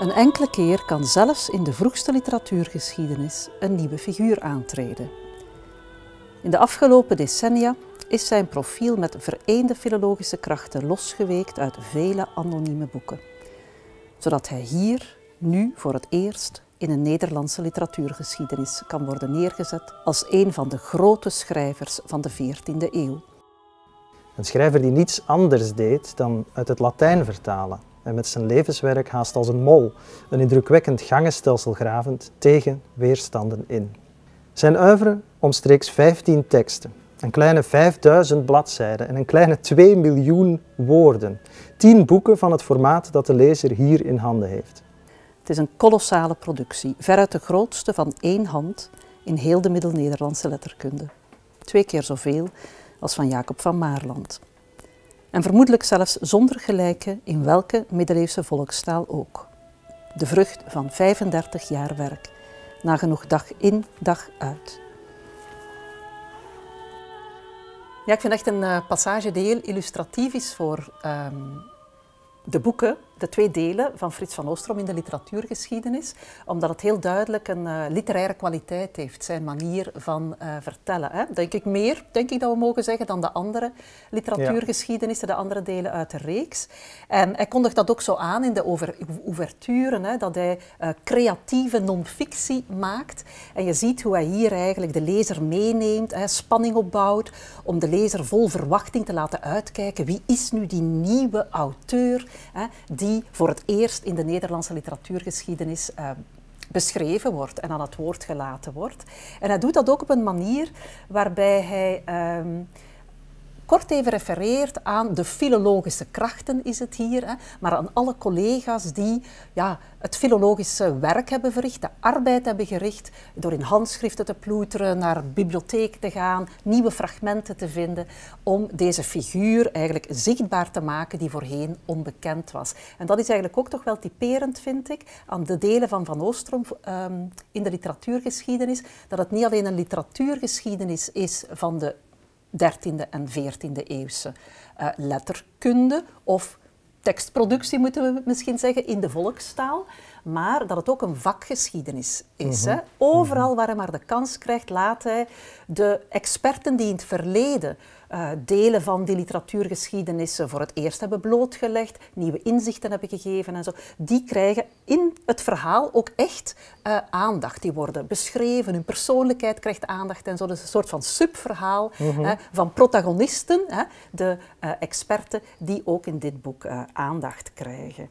Een enkele keer kan zelfs in de vroegste literatuurgeschiedenis een nieuwe figuur aantreden. In de afgelopen decennia is zijn profiel met vereende filologische krachten losgeweekt uit vele anonieme boeken, zodat hij hier nu voor het eerst in een Nederlandse literatuurgeschiedenis kan worden neergezet als een van de grote schrijvers van de 14e eeuw. Een schrijver die niets anders deed dan uit het Latijn vertalen en met zijn levenswerk haast als een mol een indrukwekkend gangenstelsel gravend tegen weerstanden in. Zijn oeuvre omstreeks 15 teksten, een kleine 5000 bladzijden en een kleine 2 miljoen woorden. 10 boeken van het formaat dat de lezer hier in handen heeft. Het is een kolossale productie, veruit de grootste van één hand in heel de Middel-Nederlandse letterkunde. Twee keer zoveel als van Jacob van Maarland. En vermoedelijk zelfs zonder gelijke in welke middeleeuwse volkstaal ook. De vrucht van 35 jaar werk, nagenoeg dag in, dag uit. Ja, ik vind echt een uh, passage die heel illustratief is voor um, de boeken, de twee delen van Frits van Oostrom in de literatuurgeschiedenis, omdat het heel duidelijk een uh, literaire kwaliteit heeft, zijn manier van uh, vertellen. Hè. Denk ik meer, denk ik dat we mogen zeggen, dan de andere literatuurgeschiedenissen, de andere delen uit de reeks. En hij kondigt dat ook zo aan in de over, ouverturen, hè, dat hij uh, creatieve non-fictie maakt. En je ziet hoe hij hier eigenlijk de lezer meeneemt, hè, spanning opbouwt, om de lezer vol verwachting te laten uitkijken. Wie is nu die nieuwe auteur hè, die die voor het eerst in de Nederlandse literatuurgeschiedenis uh, beschreven wordt en aan het woord gelaten wordt. En hij doet dat ook op een manier waarbij hij um, kort even refereert aan de filologische krachten, is het hier, hè, maar aan alle collega's die ja, het filologische werk hebben verricht, de arbeid hebben gericht, door in handschriften te ploeteren, naar bibliotheek te gaan, nieuwe fragmenten te vinden, om deze figuur eigenlijk zichtbaar te maken die voorheen onbekend was. En dat is eigenlijk ook toch wel typerend, vind ik, aan de delen van Van Oostrom um, in de literatuurgeschiedenis, dat het niet alleen een literatuurgeschiedenis is van de 13e en 14e eeuwse uh, letterkunde of tekstproductie, moeten we misschien zeggen, in de volkstaal. Maar dat het ook een vakgeschiedenis is. hè? Mhm. Overal waar hij maar de kans krijgt, laat hij de experten die in het verleden uh, delen van die literatuurgeschiedenissen voor het eerst hebben blootgelegd, nieuwe inzichten hebben gegeven en zo, die krijgen in het verhaal ook echt uh, aandacht. Die worden beschreven, hun persoonlijkheid krijgt aandacht en zo. Dat is een soort van subverhaal mm -hmm. uh, van protagonisten, de experten, die ook in dit boek aandacht krijgen.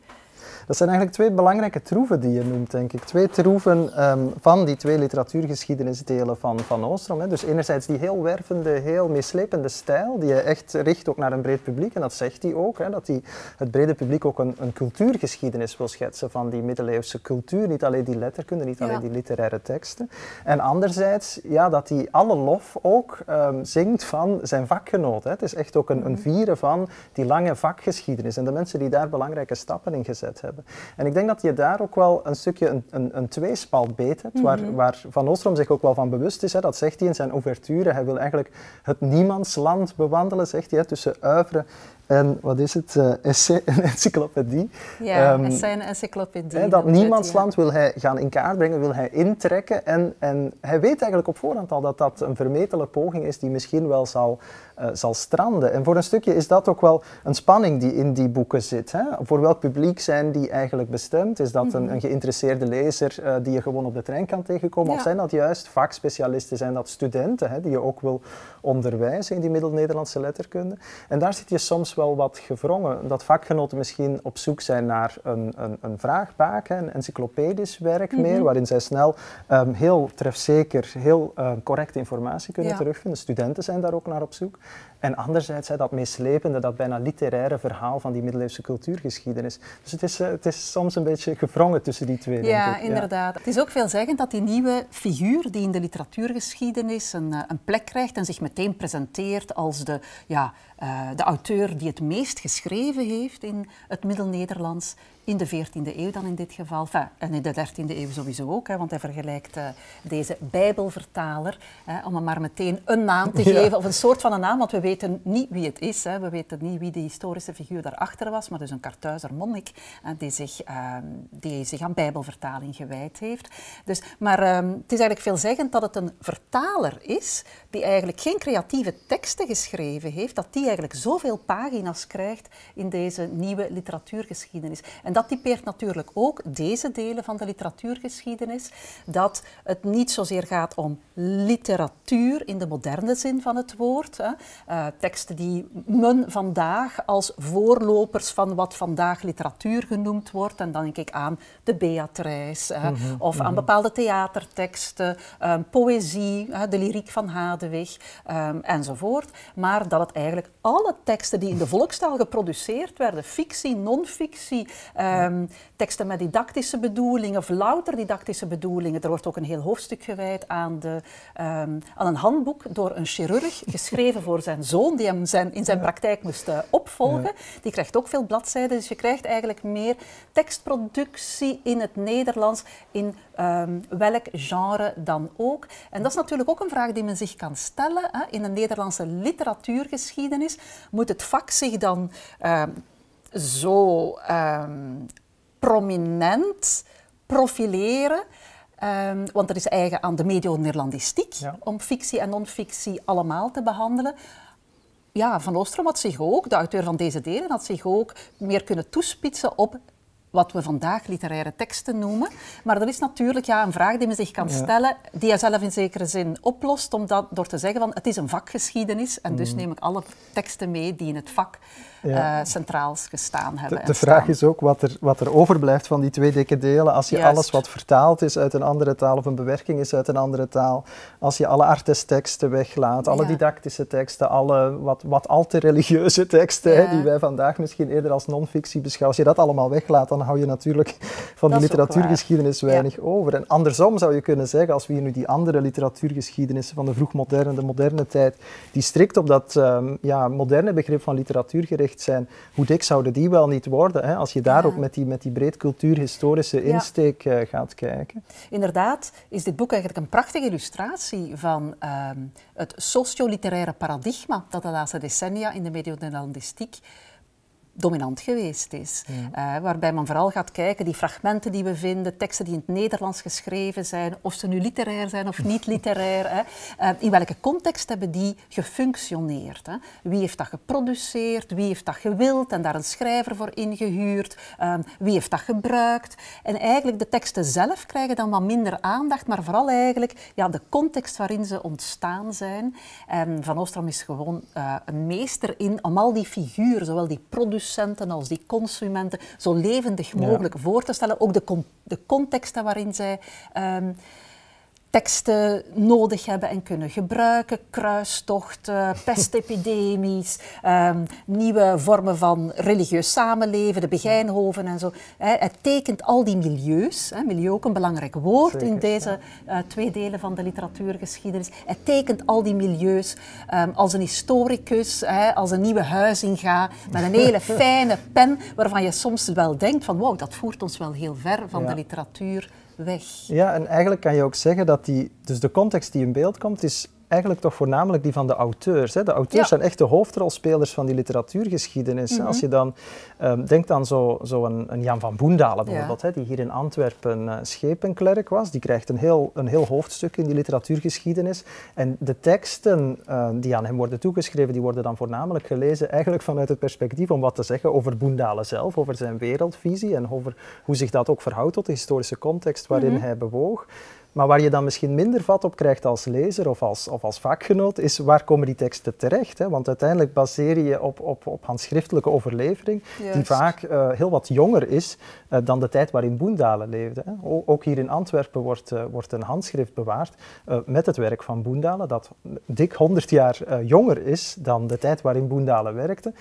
Dat zijn eigenlijk twee belangrijke troeven die je noemt, denk ik. Twee troeven um, van die twee literatuurgeschiedenisdelen van Van Oostrom. Hè. Dus enerzijds die heel wervende, heel meeslepende stijl, die je echt richt ook naar een breed publiek. En dat zegt hij ook, hè, dat hij het brede publiek ook een, een, cultuurgeschiedenis wil schetsen van die middeleeuwse cultuur. Niet alleen die letterkunde, niet alleen ja. die literaire teksten. En anderzijds, ja, dat hij alle lof ook um, zingt van zijn vakgenoot. Hè. Het is echt ook een, een vieren van die lange vakgeschiedenis en de mensen die daar belangrijke stappen in gezet hebben. En ik denk dat je daar ook wel een stukje een, een, een tweespalt beet hebt, mm -hmm. waar, waar, Van Oostrom zich ook wel van bewust is. Hè. Dat zegt hij in zijn ouverture. Hij wil eigenlijk het niemandsland bewandelen, zegt hij, hè, tussen uiveren en wat is het? Uh, essay, een encyclopedie. Ja, um, essay en encyclopedie. Dat niemandsland wil hij gaan in kaart brengen, wil hij intrekken. En, en hij weet eigenlijk op voorhand al dat dat een vermetele poging is die misschien wel zal, uh, zal stranden. En voor een stukje is dat ook wel een spanning die in die boeken zit. Hè? Voor welk publiek zijn die eigenlijk bestemd? Is dat mm -hmm. een, een, geïnteresseerde lezer uh, die je gewoon op de trein kan tegenkomen? Ja. Of zijn dat juist vakspecialisten, zijn dat studenten hè, die je ook wil onderwijzen in die Middel-Nederlandse letterkunde? En daar zit je soms wel wat gevrongen. Dat vakgenoten misschien op zoek zijn naar een, een, een vraagbaak, een encyclopedisch werk mm -hmm. meer, waarin zij snel um, heel trefzeker, heel uh, correcte informatie kunnen ja. terugvinden. Studenten zijn daar ook naar op zoek. En anderzijds hè, dat meeslepende, dat bijna literaire verhaal van die middeleeuwse cultuurgeschiedenis. Dus het is, uh, het is soms een beetje gevrongen tussen die twee, ja. Inderdaad. Ja. Het is ook veelzeggend dat die nieuwe figuur die in de literatuurgeschiedenis een, uh, een plek krijgt en zich meteen presenteert als de, ja, uh, de auteur die het meest geschreven heeft in het Middel-Nederlands, in de 14e eeuw dan in dit geval, en in de 13e eeuw sowieso ook, hè, want hij vergelijkt uh, deze Bijbelvertaler, hè, om hem maar meteen een naam te geven, of een soort van een naam, want we weten niet wie het is, hè, we weten niet wie de historische figuur daarachter was, maar dus een Kartuizer monnik hè, die, zich, uh, die zich aan Bijbelvertaling gewijd heeft. Dus, maar uh, het is eigenlijk veelzeggend dat het een vertaler is die eigenlijk geen creatieve teksten geschreven heeft, dat die eigenlijk zoveel pagina's krijgt in deze nieuwe literatuurgeschiedenis. En dat typeert natuurlijk ook deze delen van de literatuurgeschiedenis, dat het niet zozeer gaat om literatuur in de moderne zin van het woord, hè. Uh, teksten die men vandaag als voorlopers van wat vandaag literatuur genoemd wordt, en dan denk ik aan de Beatrice, mm -hmm, of aan mhm. bepaalde theaterteksten, um, poëzie, de lyriek van Hadewig, um, enzovoort, maar dat het eigenlijk alle teksten die in de volkstaal geproduceerd werden, fictie, non-fictie, um, teksten met didactische bedoelingen of louter didactische bedoelingen. Er wordt ook een heel hoofdstuk gewijd aan, de, um, aan een handboek door een chirurg, geschreven voor zijn zoon, die hem zijn, in zijn praktijk moest uh, opvolgen. Ja. Die krijgt ook veel bladzijden, dus je krijgt eigenlijk meer tekstproductie in het Nederlands, in um, welk genre dan ook. En dat is natuurlijk ook een vraag die men zich kan stellen. Hè. In de Nederlandse literatuurgeschiedenis moet het vak zich dan zo um, prominent profileren. Um, want er is eigen aan de medio-Nederlandistiek ja. om fictie en non-fictie allemaal te behandelen. Ja, Van Oostrom had zich ook, de auteur van deze delen, had zich ook meer kunnen toespitsen op wat we vandaag literaire teksten noemen. Maar dat is natuurlijk ja, een vraag die men zich kan ja. stellen, die hij zelf in zekere zin oplost, omdat, door te zeggen van het is een vakgeschiedenis en dus mm. neem ik alle teksten mee die in het vak ja. uh, centraals gestaan hebben. De, de vraag is ook wat er, wat er overblijft van die twee dikke delen als je Juist. alles wat vertaald is uit een andere taal of een bewerking is uit een andere taal, als je alle artesteksten weglaat, alle ja. didactische teksten, alle wat, wat al te religieuze teksten hè, die wij vandaag misschien eerder als non-fictie beschouwen, als je dat allemaal weglaat, dan hou je natuurlijk van die literatuurgeschiedenis weinig over. En andersom zou je kunnen zeggen, als we hier nu die andere literatuurgeschiedenissen van de vroegmoderne, de moderne tijd, die strikt op dat um, ja, moderne begrip van literatuur gericht zijn, hoe dik zouden die wel niet worden, hè, als je daar ja. ook met die, met die breed cultuurhistorische insteek ja. uh, gaat kijken. Inderdaad is dit boek eigenlijk een prachtige illustratie van uh, het socioliteraire paradigma dat de laatste decennia in de mediodynamistiek dominant geweest is. Ja. Uh, waarbij men vooral gaat kijken, die fragmenten die we vinden, teksten die in het Nederlands geschreven zijn, of ze nu literair zijn of niet literair, hè, uh, in welke context hebben die gefunctioneerd? Hè? Wie heeft dat geproduceerd, wie heeft dat gewild en daar een schrijver voor ingehuurd, uh, wie heeft dat gebruikt? En eigenlijk de teksten zelf krijgen dan wat minder aandacht, maar vooral eigenlijk ja, de context waarin ze ontstaan zijn. En Van Oostrom is gewoon eh, een meester in om al die figuren, zowel die producenten producenten als die consumenten zo levendig mogelijk ja. voor te stellen. Ook de, con de contexten waarin zij um, teksten nodig hebben en kunnen gebruiken. Kruistochten, pestepidemies, um, nieuwe vormen van religieus samenleven, de Begijnhoven en zo. He, het tekent al die milieus, he, milieu ook een belangrijk woord Zeker, in deze ja. uh, twee delen van de literatuurgeschiedenis. Het tekent al die milieus um, als een historicus, he, als een nieuwe huizinga, met een hele fijne pen, waarvan je soms wel denkt van wow, dat voert ons wel heel ver van ja. de literatuur Ja, en eigenlijk kan je ook zeggen dat die, dus de context die in beeld komt, is eigenlijk toch voornamelijk die van de auteurs. Hè. De auteurs ja. zijn echt de hoofdrolspelers van die literatuurgeschiedenis. Mm -hmm. Als je dan um, denkt aan zo'n zo een, een, Jan van Boendalen bijvoorbeeld, ja. hè, die hier in Antwerpen uh, schepenklerk was, die krijgt een heel, een heel hoofdstuk in die literatuurgeschiedenis. En de teksten uh, die aan hem worden toegeschreven, die worden dan voornamelijk gelezen eigenlijk vanuit het perspectief om wat te zeggen over Boendalen zelf, over zijn wereldvisie en over hoe zich dat ook verhoudt tot de historische context waarin mm -hmm. hij bewoog. Maar waar je dan misschien minder vat op krijgt als lezer of als, of als vakgenoot, is waar komen die teksten terecht? Hè? Want uiteindelijk baseer je je op, op, op handschriftelijke overlevering, Juist. die vaak uh, heel wat jonger is uh, dan de tijd waarin Boendalen leefde. Hè? Ook hier in Antwerpen wordt, uh, wordt een handschrift bewaard met het werk van Boendalen, dat dik 100 jaar jonger is dan de tijd waarin Boendalen werkte.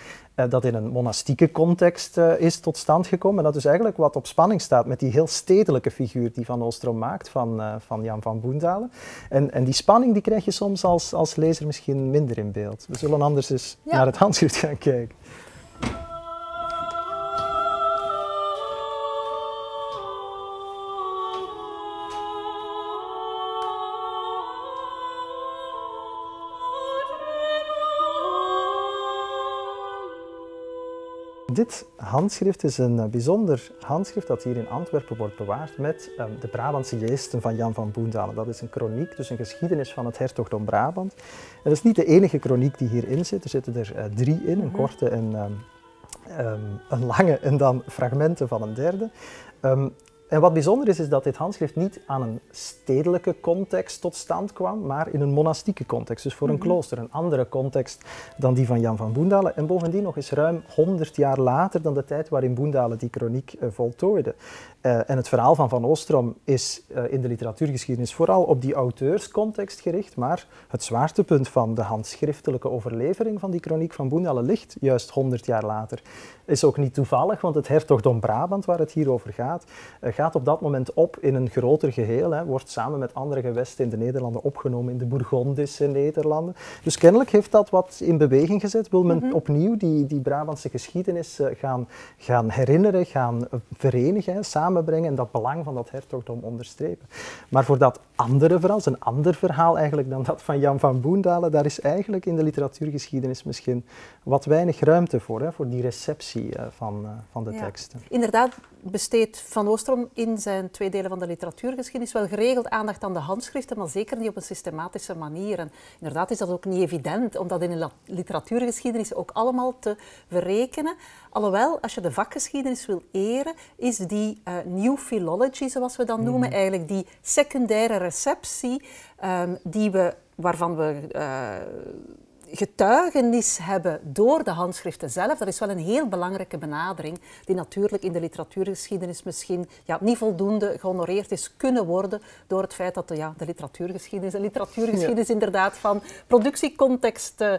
dat in een monastieke context is tot stand gekomen. En dat is eigenlijk wat op spanning staat met die heel stedelijke figuur die Van Oostrom maakt, van van Jan van Boendalen. En, en die spanning die krijg je soms als, als lezer misschien minder in beeld. We zullen anders eens ja. naar het handschrift gaan kijken. Dit handschrift is een bijzonder handschrift dat hier in Antwerpen wordt bewaard met um, de Brabantse geesten van Jan van Boendalen. Dat is een kroniek, dus een geschiedenis van het hertogdom Brabant. En dat is niet de enige kroniek die hierin zit. Er zitten er uh, drie in, een mhm. korte en um, um, een lange en dan fragmenten van een derde. En wat bijzonder is, is dat dit handschrift niet aan een stedelijke context tot stand kwam, maar in een monastieke context, dus voor een mhm. klooster, een andere context dan die van Jan van Boendalen. En bovendien nog eens ruim 100 jaar later dan de tijd waarin Boendalen die kroniek uh, voltooide. Uh, en het verhaal van Van Oostrom is uh, in de literatuurgeschiedenis vooral op die auteurscontext gericht, maar het zwaartepunt van de handschriftelijke overlevering van die kroniek van Boendalen ligt juist 100 jaar later. Is ook niet toevallig, want het hertogdom Brabant, waar het hier over gaat, gaat op dat moment op in een groter geheel, hè, wordt samen met andere gewesten in de Nederlanden opgenomen in de Bourgondische Nederlanden. Dus kennelijk heeft dat wat in beweging gezet. Wil men mhm. opnieuw die, die Brabantse geschiedenis uh, gaan, gaan herinneren, gaan verenigen, samenbrengen en dat belang van dat hertogdom onderstrepen. Maar voor dat andere verhaal, een ander verhaal eigenlijk dan dat van Jan van Boendalen, daar is eigenlijk in de literatuurgeschiedenis misschien wat weinig ruimte voor, hè, voor die receptie uh, van, uh, van de ja. teksten. Inderdaad besteedt Van Oostrom in zijn twee delen van de literatuurgeschiedenis wel geregeld aandacht aan de handschriften, maar zeker niet op een systematische manier. En inderdaad is dat ook niet evident om dat in een literatuurgeschiedenis ook allemaal te verrekenen. Alhoewel, als je de vakgeschiedenis wil eren, is die uh, new philology, zoals we dat noemen, mhm. eigenlijk die secundaire receptie um, die we, waarvan we uh, getuigenis hebben door de handschriften zelf, dat is wel een heel belangrijke benadering, die natuurlijk in de literatuurgeschiedenis misschien ja, niet voldoende gehonoreerd is kunnen worden door het feit dat de, ja, de literatuurgeschiedenis, de literatuurgeschiedenis inderdaad van productiecontext uh,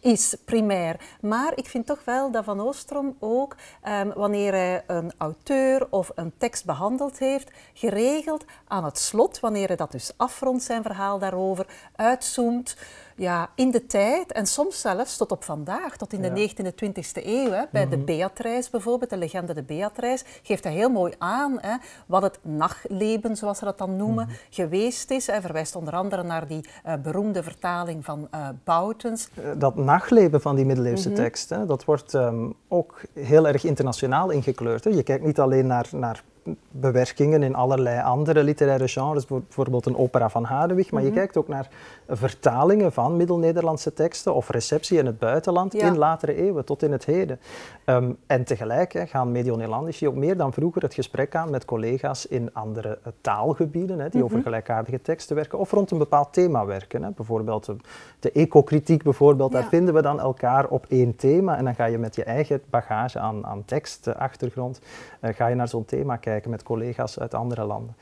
is primair. Maar ik vind toch wel dat Van Oostrom ook, um, wanneer hij een auteur of een tekst behandeld heeft, geregeld aan het slot, wanneer hij dat dus afrondt, zijn verhaal daarover, uitzoomt ja, in de tijd en soms zelfs tot op vandaag, tot in de 19e, 20e eeuw. Hè, bij de mhm. Beatrice bijvoorbeeld, de legende de Beatrice, geeft hij heel mooi aan hè, wat het nachtleven, zoals ze dat dan noemen, mhm. geweest is. Hij verwijst onder andere naar die uh, beroemde vertaling van uh, Boutens. Eh, dat nachtleven van die middeleeuwse mm -hmm. tekst, hè, dat wordt um, ook heel erg internationaal ingekleurd. Hè. Je kijkt niet alleen naar, naar bewerkingen in allerlei andere literaire genres, bijvoorbeeld een opera van Hadewig, maar je mhm. kijkt ook naar vertalingen van Middel-Nederlandse teksten of receptie in het buitenland in latere eeuwen tot in het heden. Um, en tegelijk hè, gaan Medio-Nederlandici ook meer dan vroeger het gesprek aan met collega's in andere uh, taalgebieden, hè, die over mhm. gelijkaardige teksten werken of rond een bepaald thema werken. Hè. Bijvoorbeeld uh, de ecokritiek, bijvoorbeeld, daar vinden we dan elkaar op één thema en dan ga je met je eigen bagage aan, aan tekst, uh, achtergrond, ga je naar zo'n thema kijken met collega's uit andere landen.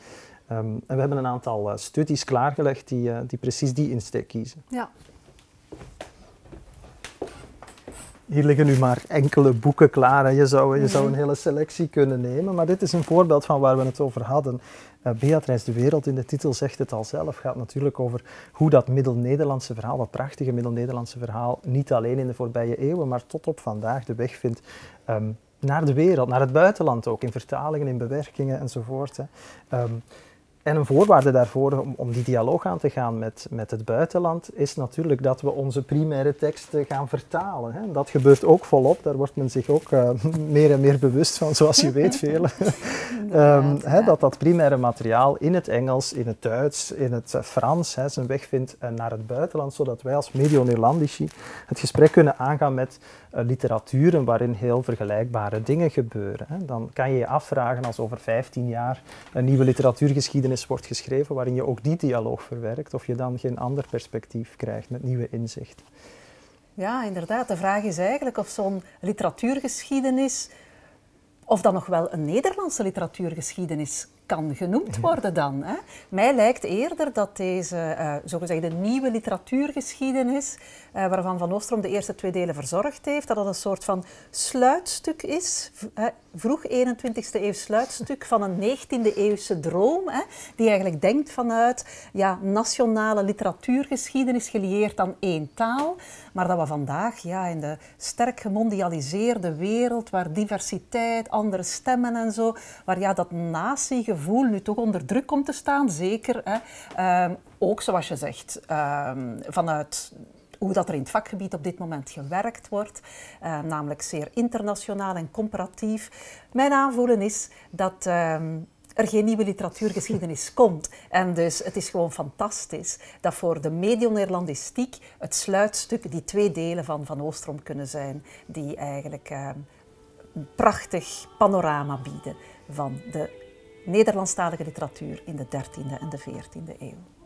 Um, en we hebben een aantal uh, studies klaargelegd die, uh, die precies die insteek kiezen. Ja. Hier liggen nu maar enkele boeken klaar. Je zou, je zou een hele selectie kunnen nemen, maar dit is een voorbeeld van waar we het over hadden. Uh, Beatrice de Wereld in de titel zegt het al zelf, gaat natuurlijk over hoe dat Middel-Nederlandse verhaal, dat prachtige Middel-Nederlandse verhaal, niet alleen in de voorbije eeuwen, maar tot op vandaag de weg vindt um, naar de wereld, naar het buitenland ook, in vertalingen, in bewerkingen enzovoort. Hè. Um, en een voorwaarde daarvoor om, om, die dialoog aan te gaan met, met het buitenland is natuurlijk dat we onze primaire teksten gaan vertalen. Hè. Dat gebeurt ook volop, daar wordt men zich ook uh, meer en meer bewust van, zoals je weet, velen. um, hè, dat dat primaire materiaal in het Engels, in het Duits, in het uh, Frans hè, zijn weg vindt uh, naar het buitenland, zodat wij als medio-Nederlandici het gesprek kunnen aangaan met literaturen waarin heel vergelijkbare dingen gebeuren. Dan kan je je afvragen als over 15 jaar een nieuwe literatuurgeschiedenis wordt geschreven waarin je ook die dialoog verwerkt, of je dan geen ander perspectief krijgt met nieuwe inzicht. Ja, inderdaad. De vraag is eigenlijk of zo'n literatuurgeschiedenis, of dan nog wel een Nederlandse literatuurgeschiedenis kan genoemd worden dan. Hè? Mij lijkt eerder dat deze uh, zogezegde nieuwe literatuurgeschiedenis, uh, waarvan Van Oostrom de eerste twee delen verzorgd heeft, dat dat een soort van sluitstuk is, uh, vroeg 21e eeuw sluitstuk van een 19e eeuwse droom, hè, die eigenlijk denkt vanuit ja, nationale literatuurgeschiedenis gelieerd aan één taal, maar dat we vandaag ja, in de sterk gemondialiseerde wereld, waar diversiteit, andere stemmen en zo, waar ja, dat natiegevoel gevoel nu toch onder druk komt te staan, zeker. Hè. Um, ook zoals je zegt, um, vanuit hoe dat er in het vakgebied op dit moment gewerkt wordt, uh, namelijk zeer internationaal en comparatief. Mijn aanvoelen is dat ehm, er geen nieuwe literatuurgeschiedenis komt. En dus het is gewoon fantastisch dat voor de medio-Neerlandistiek het sluitstuk die twee delen van Van Oostrom kunnen zijn, die eigenlijk ehm, een prachtig panorama bieden van de Nederlandstalige literatuur in de 13e en de 14e eeuw.